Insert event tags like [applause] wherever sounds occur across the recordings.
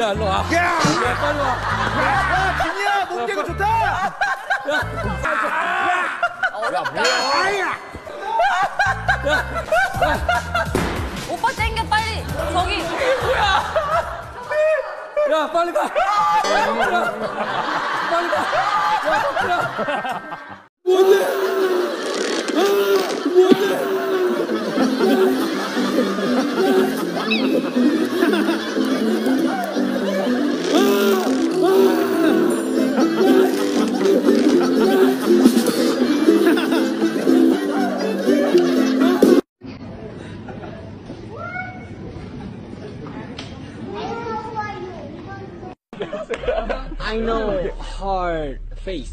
야, 일로 와. 야, 야 빨리 와. 야, 진이야, 몸개가 좋다. 오빠 땡겨 빨리. 저기. 야, 빨리 가. 야, 빨리 가. 야, 야. I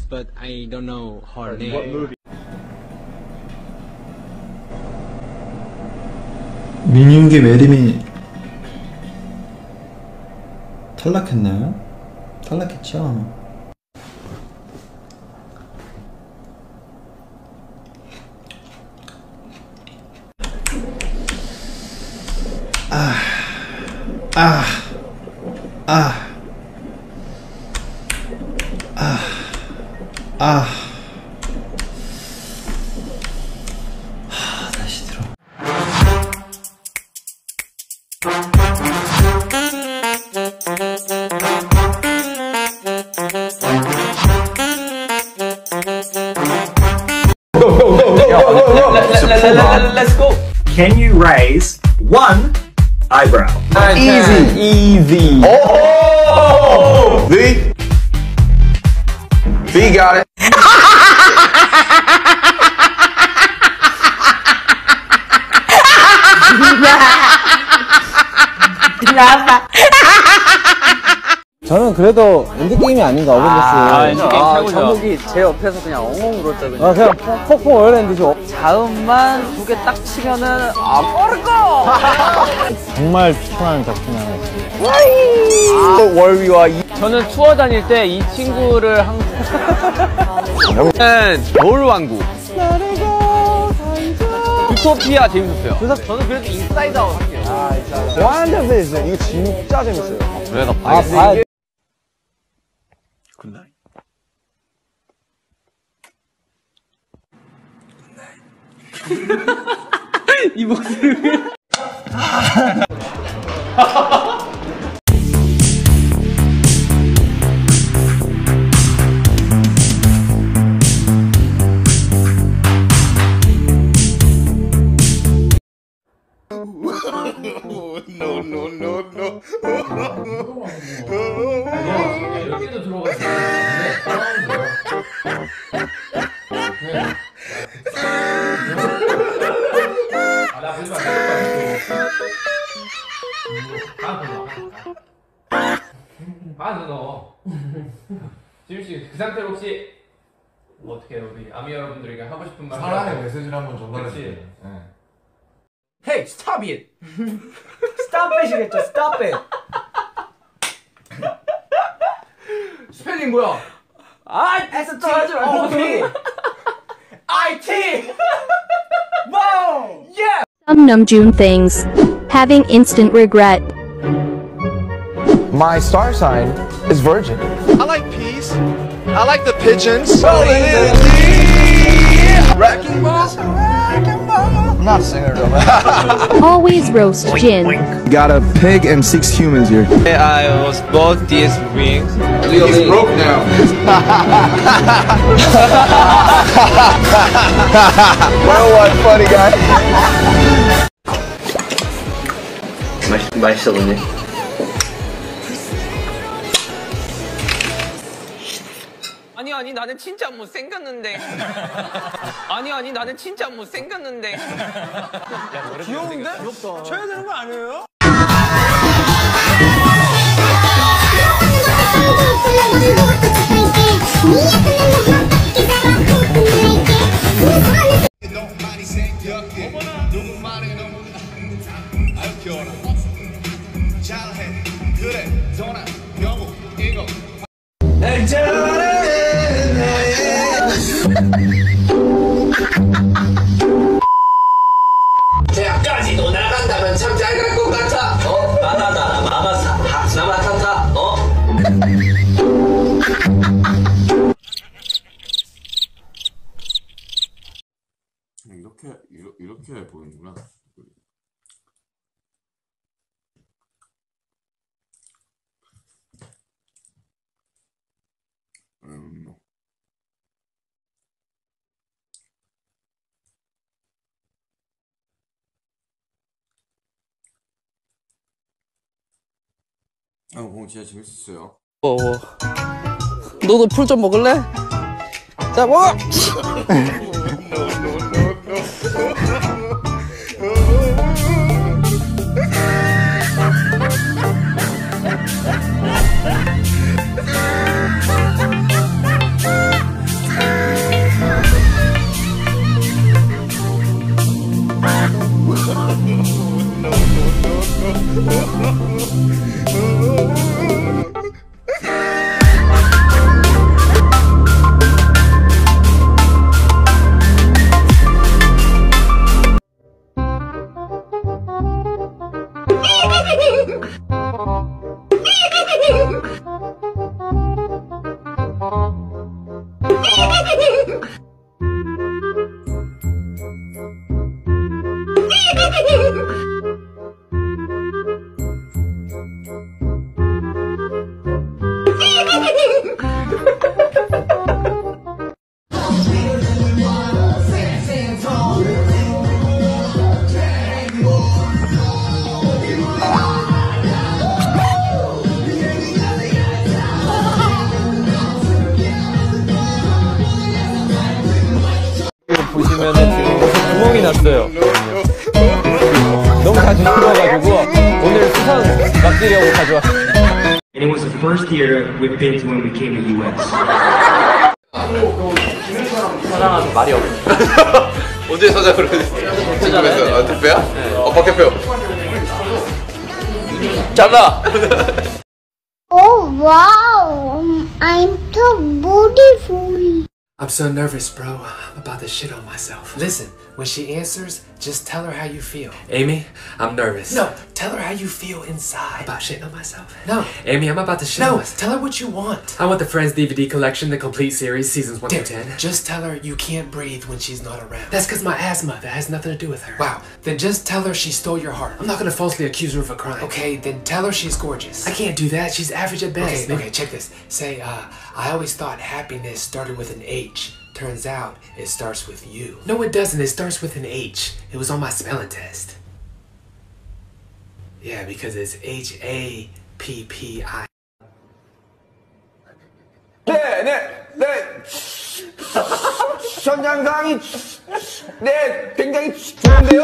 but I don't know her name. What movie? 민윤기 매림이 탈락했나요? 탈락했죠. 아, 아, 아, Ah. Let's go. Can you raise one eyebrow? Easy. Easy. Oh! The he got it. [laughs] Rafa. [laughs] 저는 그래도 엔드게임이 아닌가 어벤져스. 아, 정국이 제 옆에서 그냥 엉엉 그냥. 아, 그냥 폭- 폭풍 저 자음만 두 개 딱 치면은 아 빠르고. [laughs] 정말 추천하는 작품 하나 있습니다. WALL-E 와 저는 투어 다닐 때 이 친구를 항상 저는 겨울왕국. Zootopia 재밌었어요. 그래서 저는 그래도 Inside Out 할게요. 완전 재밌어요 이거 진짜 재밌어요. 그래 나아 봐야 少ない。イボ [laughs] する。[laughs] 여기도 들어가 아, 나 보지 마. 가, 가. 가, 너. 지금 씨, 그 상태로 혹시 뭐 어떻게 우리 아미 여러분들에게 하고 싶은 말 사랑의 메시지를 한번 전달해 그치. 주세요. 네. Hey stop it Stop it이겠죠 Stop it 스펠링 뭐야? 아 S 좀 하지 말고 O T I T 와우 yeah Some Namjoon things. Having instant regret. My star sign is Virgin. I like peas. I like the pigeons. Wrecking balls. I'm not a singer though, [laughs] man. Always roast Jin. Got a pig and six humans here. I was both these rings. He's broke now. [laughs] you know what, funny guy? 맛 아니 아니 나는 진짜 못생겼는데 아니 아니 나는 진짜 못생겼는데 귀여운데? 귀엽다 쳐야 되는 거 아니에요? 이렇게 보이는구나. 음. 아, 오늘 진짜 재밌었어요. 어, 너도 풀 좀 먹을래? 자, 먹어! [laughs] no, no, no, no. 구멍이 났어요. 너무 자주 들어가지고 오늘 수선 맡기려고 가져왔어요. And it was the first year we've been to when we came to US. 사랑하는 말이 없어. 언제 서자 그러 대표잖아요. 아, 대표야? 어, 박 대표. 잘라! Oh wow, I'm so beautiful. I'm so nervous, bro. I'm about to shit on myself. Listen, when she answers, just tell her how you feel. Amy, I'm nervous. No, tell her how you feel inside. About shitting on myself. No. Amy, I'm about to shit No. Tell her what you want. I want the Friends DVD collection, the complete series, seasons 1 through 10. Just tell her you can't breathe when she's not around. That's because my asthma. That has nothing to do with her. Wow. Then just tell her she stole your heart. I'm not gonna falsely accuse her of a crime. Okay, then tell her she's gorgeous. I can't do that. She's average at best. Okay, okay, check this. Say, uh, I always thought happiness started with an H. Turns out it starts with you. No, it doesn't. It starts with an H. It was on my spelling test. Yeah, because it's H A P P I. 네, 네, 네. [laughs] 현장상이 네, 굉장히 좋은데요.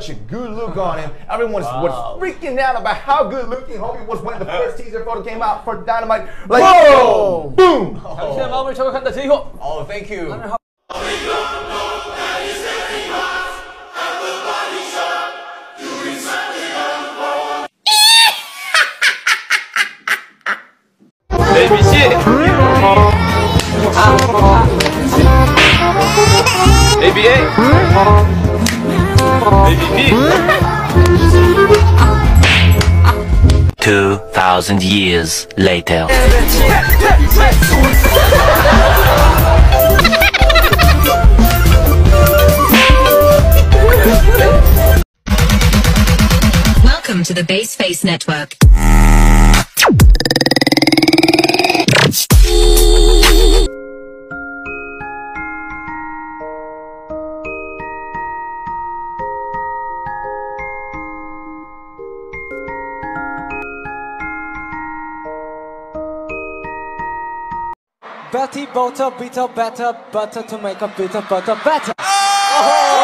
such a good look on him. Everyone wow. was freaking out about how good looking Homie was when the first teaser photo came out for Dynamite. Like, whoa, boom. Oh. oh, thank you. Baby. ABA. Two thousand years later. Welcome to the Base Face Network. Betty butter, bitter, better, butter to make a bitter, butter, better. Il oh!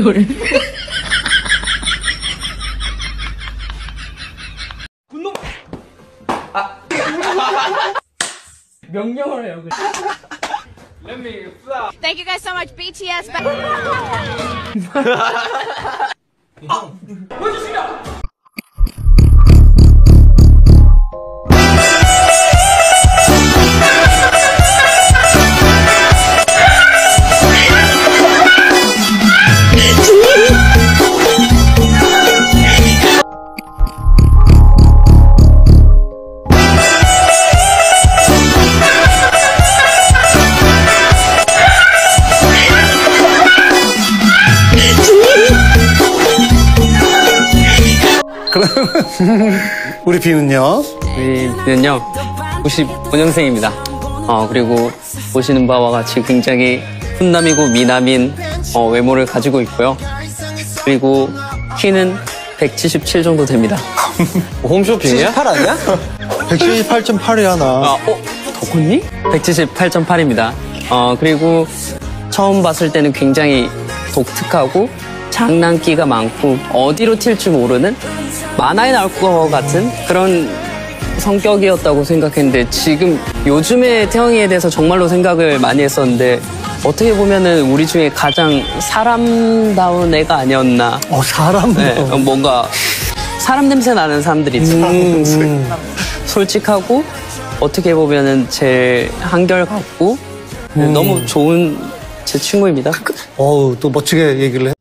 요래 군놈 아 명령어로 해요 Let me fly Thank you guys so much BTS 아 보여주십니다 [laughs] 우리 비는요? 우리는요 95년생입니다. 어 그리고 보시는 바와 같이 굉장히 훈남이고 미남인 어, 외모를 가지고 있고요. 그리고 키는 177 정도 됩니다. [laughs] 홈쇼핑이야? 78 아니야? [laughs] 178.8이야 나. 아, 어? 더 컸니? 178.8입니다. 어, 그리고 처음 봤을 때는 굉장히 독특하고 장난기가 많고 어디로 튈지 모르는 만화에 나올 것 같은 그런 성격이었다고 생각했는데 지금 요즘의 태영이에 대해서 정말로 생각을 많이 했었는데 어떻게 보면은 우리 중에 가장 사람다운 애가 아니었나. 어, 사람? 네, 어, 뭔가 사람 냄새 나는 사람들이 있죠. 음. 솔직하고 어떻게 보면은 제일 한결 같고 음. 너무 좋은 제 친구입니다. 어우, 또 멋지게 얘기를 해.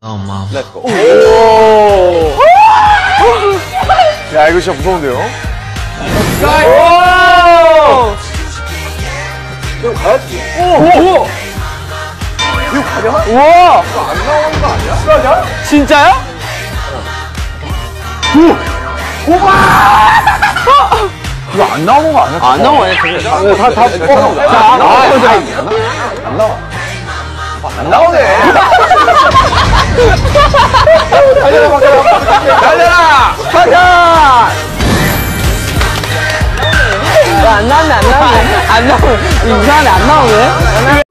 야 이거 진짜 무서운데요? 오! 이거 가야지. 오! 오! 이거 가냐? 우와! 이거 안 나오는 거 아니야? 실화냐? 진짜요? 이거 안 나오는 거 아니야? 안 나오네, 그게. 다, 다, 다, 어, 자, 자, 안 나와. 안 나와. 안 나와. 안 나오네. [laughs] 달려라, 달려라, 달려라! 가자! 안 나오네, 안 나오네. 안 나오네. 이상하네, 안 나오네.